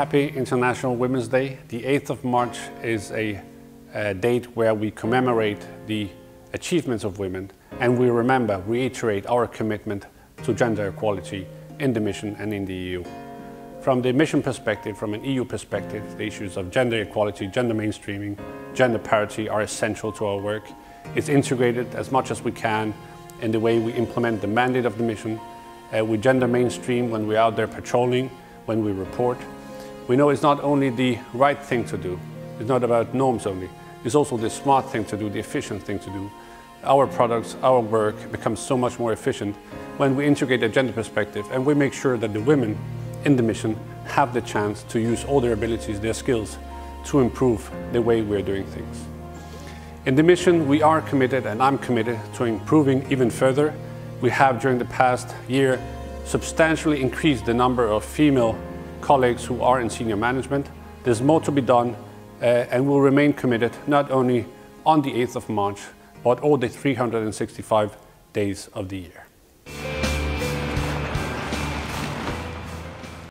happy International Women's Day. The 8th of March is a, a, date where we commemorate the achievements of women and we remember, reiterate our commitment to gender equality in the mission and in the EU. From the mission perspective, from an EU perspective, the issues of gender equality, gender mainstreaming, gender parity are essential to our work. It's integrated as much as we can in the way we implement the mandate of the mission. Uh, we gender mainstream when we're out there patrolling, when we report. We know it's not only the right thing to do, it's not about norms only, it's also the smart thing to do, the efficient thing to do. Our products, our work becomes so much more efficient when we integrate a gender perspective and we make sure that the women in the mission have the chance to use all their abilities, their skills, to improve the way we're doing things. In the mission, we are committed, and I'm committed, to improving even further. We have, during the past year, substantially increased the number of female colleagues who are in senior management. There's more to be done, uh, and we'll remain committed not only on the 8th of March, but all the 365 days of the year.